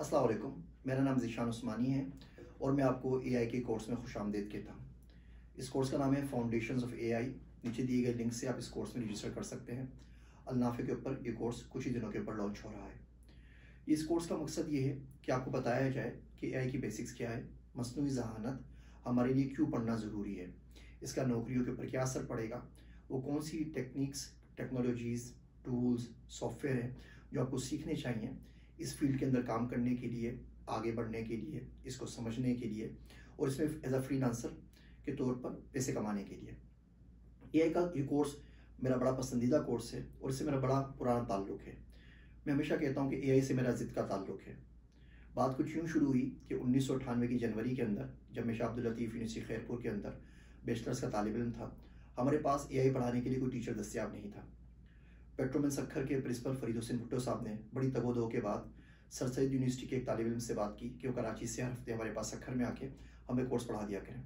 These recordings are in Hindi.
वालेकुम। मेरा नाम ज़ीशान उस्मानी है और मैं आपको एआई के कोर्स में खुश आमदेद कहता हूँ। इस कोर्स का नाम है फाउंडेशन ऑफ़ एआई नीचे दिए गए लिंक से आप इस कोर्स में रजिस्टर कर सकते हैं। अलनाफे के ऊपर ये कोर्स कुछ ही दिनों के ऊपर लॉन्च हो रहा है। इस कोर्स का मकसद ये है कि आपको बताया जाए कि एआई की बेसिक्स क्या है मसनू जहानत हमारे लिए क्यों पढ़ना ज़रूरी है, इसका नौकरियों के ऊपर क्या असर पड़ेगा, वो कौन सी टेक्निक्स टेक्नोलॉजीज़ टूल्स सॉफ्टवेयर हैं जो आपको सीखने चाहिए इस फ़ील्ड के अंदर काम करने के लिए, आगे बढ़ने के लिए, इसको समझने के लिए और इसमें एज अ फ्री आंसर के तौर पर पैसे कमाने के लिए। AI का ये कोर्स मेरा बड़ा पसंदीदा कोर्स है और इससे मेरा बड़ा पुराना ताल्लुक है। मैं हमेशा कहता हूँ कि एआई से मेरा ज़िद का ताल्लुक है। बात कुछ यूँ शुरू हुई कि उन्नीस सौ अठानवे की जनवरी के अंदर, जब मैं शाह लतीफ़ यूनिवर्सिटी खैरपुर के अंदर बैचलर्स का तालब इम था, हमारे पास एआई पढ़ाने के लिए कोई टीचर दस्तियाब नहीं था। पेट्रोमैन सखर के प्रिंसिपल फरीद हुसैन भुट्टो साहब ने बड़ी तगोदो के बाद सर सैद यूनिवर्सिटी के एक तालब इम से बात की कि वो कराची से हर हफ़्ते हमारे पास सखर में आके हमें कोर्स पढ़ा दिया करें।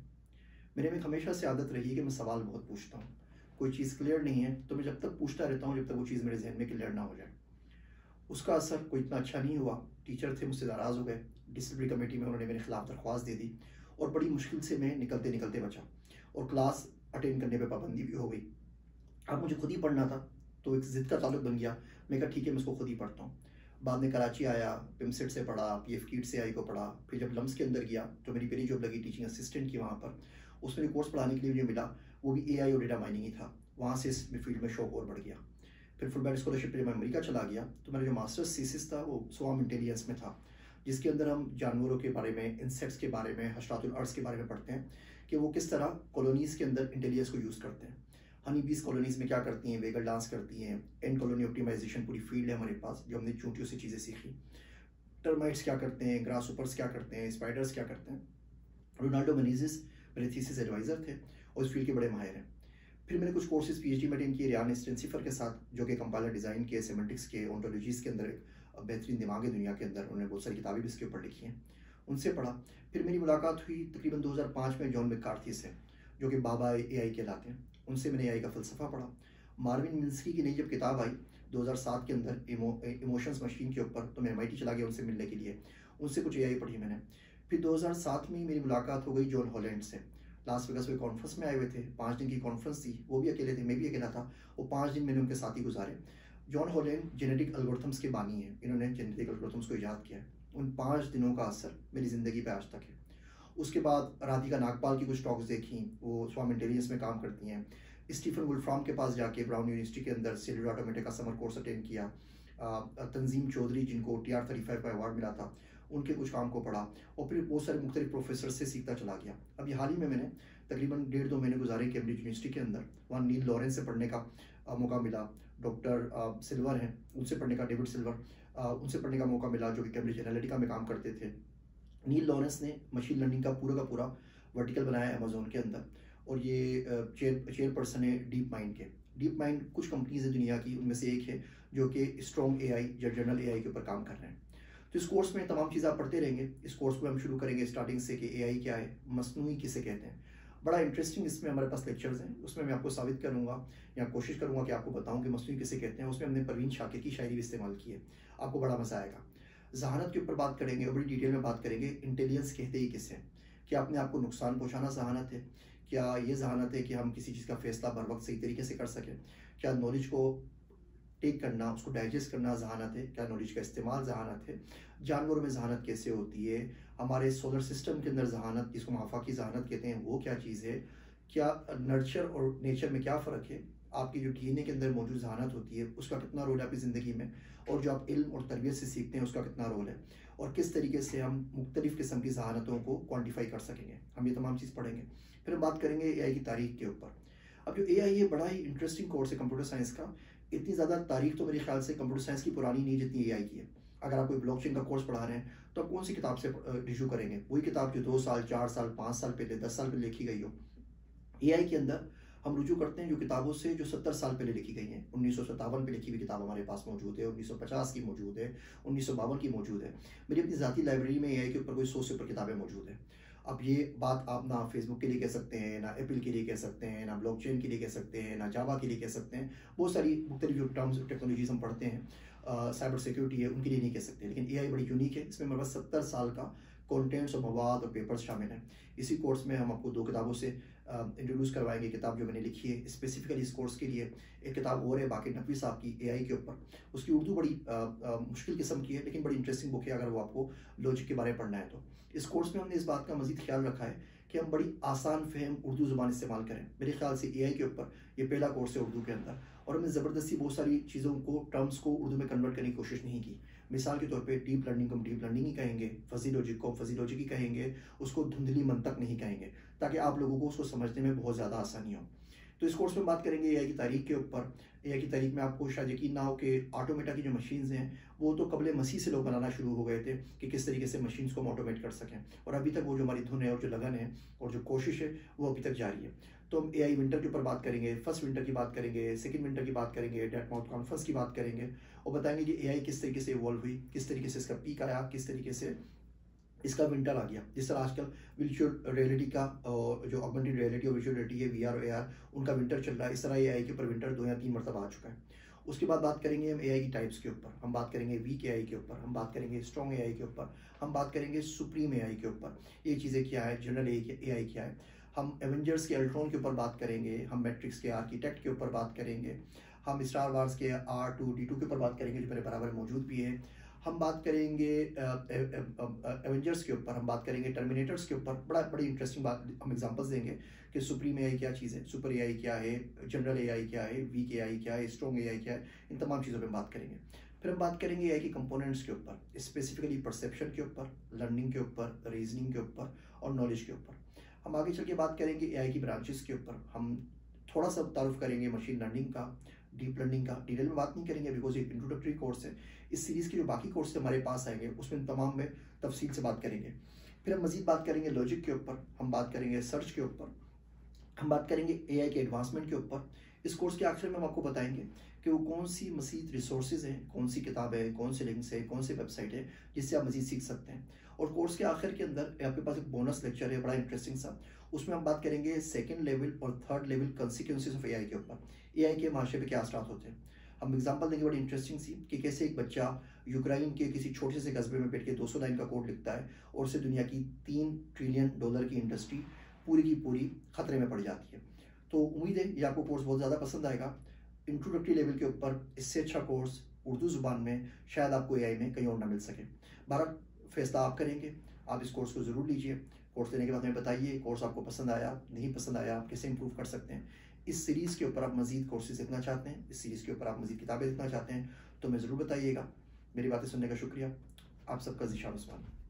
मेरे में हमेशा से आदत रही है कि मैं सवाल बहुत पूछता हूँ। कोई चीज़ क्लियर नहीं है तो मैं जब तक पूछता रहता हूँ, जब तक वो चीज़ मेरे जहन में क्लियर ना हो जाए। उसका असर कोई इतना अच्छा नहीं हुआ। टीचर थे, मुझसे नाराज़ हो गए। डिसिप्लिन कमेटी में उन्होंने मेरे खिलाफ दरख्वास्त दे दी और बड़ी मुश्किल से मैं निकलते निकलते बचा और क्लास अटेंड करने पर पाबंदी भी हो गई। अब मुझे खुद ही पढ़ना था। तो एक ज़िद का ताल्लुक बन गया। मैं कहा, ठीक है, मैं उसको खुद ही पढ़ता हूँ। बाद में कराची आया पिमसेट से पढ़ा पी एफ़ कीट से आई को पढ़ा, फिर जब लम्स के अंदर गया तो मेरी पहली जॉब लगी टीचिंग असिस्टेंट की वहाँ पर, उसमें कोर्स पढ़ाने के लिए मुझे मिला। वो भी ए आई और डेटा माइनिंग ही था। वहाँ से इस फ़ील्ड में शौक और बढ़ गया। फिर फुल बैड स्कॉलरशिप जब मैं अमेरिका चला गया तो मेरा जो मास्टर्स थीसिस था, वो स्वाम इंटेलिजेंस में था, जिसके अंदर हम जानवरों के बारे में इंसेक्ट्स के बारे में हशरातुल अर्स के बारे में पढ़ते हैं कि वो किस तरह कॉलोनीज़ के अंदर इंटेलिजेंस को यूज़ करते हैं। हनी बीस कॉलोनीज़ में क्या करती हैं? वेगल डांस करती हैं। एंड कॉलोनी ऑप्टिमाइजेशन पूरी फ़ील्ड है हमारे पास, जो हमने चूंटियों से चीज़ें सीखी। टर्माइट्स क्या करते हैं? ग्रास सुपर्स क्या करते हैं? स्पाइडर्स क्या करते हैं? रोनाल्डो मनीजिस मेरे थीसिस एडवाइज़र थे, और इस फ़ील्ड के बड़े माहिर हैं। फिर मैंने कुछ कोर्सेज पीएचडी में अटेंड किए रियान स्टेंसिफर के साथ, जो कि कंपाइलर डिज़ाइन के सेमेंटिक्स के ऑन्टोलॉजीज़ के अंदर एक बेहतरीन दिमाग है दुनिया के अंदर, उन्होंने बहुत सारी किताबें भी इसके ऊपर लिखी हैं। उनसे पढ़ा। फिर मेरी मुलाकात हुई तकरीबन 2005 में जॉन मैकार्थी से, जो कि बाबा ए आई कहलाते हैं। उनसे मैंने आई का फ़लसफ़ा पढ़ा। मार्विन मिन्सकी की नई जब किताब आई 2007 के अंदर इमो, इमोशंस मशीन के ऊपर तो मैं एम चला गया उनसे मिलने के लिए। उनसे कुछ ए पढ़ी मैंने। फिर 2007 में मेरी मुलाकात हो गई जॉन हॉलैंड से। लास्ट वेगस में कॉन्फ्रेंस में आए हुए थे। पाँच दिन की कॉन्फ्रेंस थी। वो भी अकेले थे, मैं भी अकेला था। वो पाँच दिन मैंने उनके साथ ही गुजारे। जॉन हॉलैंड जेनेटिक अलगोर्थम्स के बानी हैं। इन्होंने जेनेटिक अलगोर्थम्स को ईजाद किया है। उन पाँच दिनों का असर मेरी ज़िंदगी पर आज तक है। उसके बाद राधिका नागपाल की कुछ टॉक्स देखी, वो स्वाम इंटेलिजेंस में काम करती हैं। स्टीफन वुलफ्राम के पास जाके ब्राउन यूनिवर्सिटी के अंदर सेलुलर ऑटोमेटिक का समर कोर्स अटेंड किया। तंजीम चौधरी जिनको टी आर थर्टी फाइव का अवार्ड मिला था, उनके कुछ काम को पढ़ा और फिर बहुत सारे मुख्तलिफ़ प्रोफेसर से सीखता चला गया। अभी हाल ही में मैंने तकरीबन डेढ़ दो महीने गुजारे कैम्ब्रिज यूनिवर्सिटी के अंदर। वहाँ नील लॉरेंस से पढ़ने का मौका मिला। डॉक्टर सिल्वर हैं, उनसे पढ़ने का, डेविड सिल्वर उनसे पढ़ने का मौका मिला जो कि कैम्ब्रिज एनालिटिका में काम करते थे। नील लॉरेंस ने मशीन लर्निंग का पूरा का पूरा वर्टिकल बनाया अमेजोन के अंदर, और ये चेयर चेयरपर्सन है डीप माइंड के। डीप माइंड कुछ कंपनीज़ है दुनिया की, उनमें से एक है, जो कि स्ट्रॉन्ग ए आई या जनरल ए आई के ऊपर काम कर रहे हैं। तो इस कोर्स में तमाम चीज़ें आप पढ़ते रहेंगे। इस कोर्स को हम शुरू करेंगे स्टार्टिंग से कि ए आई क्या है मसनू किसे कहते हैं। बड़ा इंटरेस्टिंग इसमें हमारे पास लेक्चर्स हैं, उसमें मैं आपको साबित करूँगा, या कोशिश करूँगा कि आपको बताऊँ कि मसनू किसे कहते हैं। उसमें हमने परवीन शाकिर की शायरी भी इस्तेमाल की है। आपको बड़ा मज़ा आएगा। जहानत के ऊपर बात करेंगे और बड़ी डिटेल में बात करेंगे इंटेलिजेंस कहते ही किसे क्या अपने आप को नुकसान पहुँचाना जहानत है? क्या ये जहानत है कि हम किसी चीज़ का फैसला बर वक्त सही तरीके से कर सकें? क्या नॉलेज को टेक करना, उसको डाइजेस्ट करना जहानत है? क्या नॉलेज का इस्तेमाल जहानत है? जानवरों में जहानत कैसे होती है? हमारे सोलर सिस्टम के अंदर जहानत जिसको माफा की जहानत कहते हैं, वो क्या चीज़ है? क्या नर्चर और नेचर में क्या फ़र्क है? आपकी जो डी के अंदर मौजूद जहानत होती है, उसका कितना रोल है आपकी ज़िंदगी में? और जो आप इल्म और तरबियत से सीखते हैं, उसका कितना रोल है? और किस तरीके से हम मुख्तलिफ़ किस्म की जहानतों को क्वान्टिफाई कर सकेंगे? हम ये तमाम चीज़ पढ़ेंगे। फिर हम बात करेंगे ए आई की तारीख के ऊपर। अब जो ए आई है बड़ा ही इंटरेस्टिंग कोर्स है कंप्यूटर साइंस का। इतनी ज़्यादा तारीख तो मेरे ख्याल से कंप्यूटर साइंस की पुरानी नहीं जितनी ए आई की है। अगर आप कोई ब्लॉकचेन का कोर्स पढ़ा रहे हैं तो आप कौन सी किताब से रिशू करेंगे? वही किताब जो दो साल, चार साल, पाँच साल पहले, दस साल पहले लिखी गई हो। ए आई के अंदर हम रुजू करते हैं जो किताबों से जो सत्तर साल पहले लिखी गई हैं। उन्नीस सौ सत्तावन पर लिखी हुई किताब हमारे पास मौजूद है, उन्नीस सौ पचास की मौजूद है, उन्नीस सौ बावन की मौजूद है। मेरी अपनी ज़ाती लाइब्रेरी में ए के ऊपर कोई सौ से ऊपर किताबें मौजूद हैं। अब ये बात आप ना फेसबुक के लिए कह सकते हैं, ना एप्पल के लिए कह सकते हैं, ना ब्लॉकचेन के लिए कह सकते हैं, ना जावा के लिए कह सकते हैं। बहुत सारी मुख्तलिफ़ जो टर्म्स टेक्नोलॉजीज़ हम पढ़ते हैं। साइबर सिक्योरिटी है, उनके लिए नहीं कह सकते, लेकिन एआई बड़ी यूनिक है। इसमें हमारे पास सत्तर साल का कॉन्टेंट्स और मवाद और पेपर्स शामिल हैं। इसी कोर्स में हम आपको दो किताबों से इंट्रोड्यूस करवाएँगे किताब जो मैंने लिखी है स्पेसिफिकली इस कोर्स के लिए एक किताब और है बाकी नकवी साहब की एआई के ऊपर। उसकी उर्दू बड़ी आ, आ, मुश्किल किस्म की है लेकिन बड़ी इंटरेस्टिंग बुक है अगर वो आपको लॉजिक के बारे में पढ़ना है तो। इस कोर्स में हमने इस बात का मजीद ख्याल रखा है कि हम बड़ी आसान फहम उर्दू ज़ुबान इस्तेमाल करें। मेरे ख्याल से एआई के ऊपर ये पहला कोर्स है उर्दू के अंदर। और हमने ज़बरदस्ती बहुत सारी चीज़ों को टर्म्स को उर्दू में कन्वर्ट करने की कोशिश नहीं की। मिसाल के तौर पे डीप लर्निंग को हम डीप लर्निंग ही कहेंगे फजी लॉजिक को फजी लॉजिक ही कहेंगे, उसको धुंधली मंतक नहीं कहेंगे, ताकि आप लोगों को उसको समझने में बहुत ज़्यादा आसानी हो। तो इस कोर्स में बात करेंगे ए की तारीख के ऊपर। ए की तारीख में आपको शायद यकीन ना हो कि ऑटोमेटा की जो मशीन्स हैं, वो तो कबल मसीह से लोग बनाना शुरू हो गए थे कि किस तरीके से मशीन्स को हम ऑटोमेट कर सकें। और अभी तक वो जो हमारी धुन है और जो लगन है और जो कोशिश है, वो अभी तक जारी है। तो हम एआई विंटर के ऊपर बात करेंगे फ़र्स्ट विंटर की बात करेंगे सेकेंड विंटर की बात करेंगे डेट माउथ कॉन्फ्रेंस की बात करेंगे। और बताएँगे कि एआई किस तरीके से इवॉल्व हुई, किस तरीके से इसका पीक आया, किस तरीके से इसका विंटर आ गया। जिस तरह आजकल विजुअल रियलिटी का और जो ऑगमेंटेड रियलिटी और विजुअल रियलिटी है वी आर ए उनका विंटर चल रहा है। इस तरह ए आई के ऊपर विंटर दो या तीन मरतब आ चुका है। उसके बाद बात करेंगे हम ए आई की टाइप्स के ऊपर। हम बात करेंगे वीक ए के ऊपर। हम बात करेंगे स्ट्रॉन्ग ए आई के ऊपर। हम बात करेंगे सुप्रीम ए आई के ऊपर। ये चीज़ें क्या है? जनरल ए आई क्या है? हम एवेंजर्स के अल्ट्रॉन के ऊपर बात करेंगे। हम मैट्रिक्स के आर्किटेक्ट के ऊपर बात करेंगे। हम स्टार वार्स के आर टू डी टू के ऊपर बात करेंगे, जो मेरे बराबर मौजूद भी है। हम बात करेंगे एवेंजर्स के ऊपर, हम बात करेंगे टर्मिनेटर्स के ऊपर। बड़ा, बड़ी इंटरेस्टिंग बात हम एग्जांपल्स देंगे कि सुप्रीम एआई क्या चीज़ है सुपर एआई क्या है जनरल एआई क्या है वीक ए क्या है स्ट्रॉन्ग AI क्या है, इन तमाम चीज़ों पर हम बात करेंगे। फिर हम बात करेंगे ए की कंपोनेंट्स के ऊपर स्पेसिफिकली परसेप्शन के ऊपर लर्निंग के ऊपर रीजनिंग के ऊपर और नॉलेज के ऊपर। हम आगे चल के बात करेंगे ए आई की ब्रांचेस के ऊपर। हम थोड़ा सा तारुफ करेंगे मशीन लर्निंग का। डीप लर्निंग का डिटेल में बात नहीं करेंगे बिकॉज़ एक इंट्रोडक्टरी कोर्स है। इस सीरीज़ के जो बाकी कोर्स हमारे पास आएँगे, उसमें तमाम में तफसील से बात करेंगे। फिर हम मजीद बात करेंगे लॉजिक के ऊपर, हम बात करेंगे सर्च के ऊपर, हम बात करेंगे एआई के एडवांसमेंट के ऊपर। इस कोर्स के आखिर में हम आपको बताएँगे कि वो कौन सी मजीद रिसोर्सेज हैं, कौन सी किताब है, कौन से लिंक्स है, कौन सी वेबसाइट है जिससे आप मजीद सीख सकते हैं। और कोर्स के आखिर के अंदर आपके पास एक बोनस लेक्चर है बड़ा इंटरेस्टिंग सा। उसमें हम बात करेंगे सेकेंड लेवल और third level consequences of AI के ऊपर। एआई के माशरे पे क्या असरात होते हैं? हम एग्जांपल देंगे बड़ी इंटरेस्टिंग सी कि कैसे एक बच्चा यूक्राइन के किसी छोटे से कस्बे में बैठ के दो सौ लाइन का कोड लिखता है और उससे दुनिया की तीन ट्रिलियन डॉलर की इंडस्ट्री पूरी की पूरी खतरे में पड़ जाती है। तो उम्मीद है ये आपको कोर्स बहुत ज़्यादा पसंद आएगा। इंट्रोडक्टरी लेवल के ऊपर इससे अच्छा कोर्स उर्दू ज़ुबान में शायद आपको एआई में कहीं और ना मिल सके। बारह फैसला आप करेंगे, आप इस कोर्स को ज़रूर लीजिए। कोर्स लेने के बाद हमें बताइए कोर्स आपको पसंद आया, नहीं पसंद आया, आप कैसे इंप्रूव कर सकते हैं? इस सीरीज़ के ऊपर आप मजीद कोर्सेज देखना चाहते हैं, इस सीरीज़ के ऊपर आप मजीद किताबें देखना चाहते हैं तो मैं ज़रूर बताइएगा। मेरी बातें सुनने का शुक्रिया। आप सबका जीशान उस्मानी।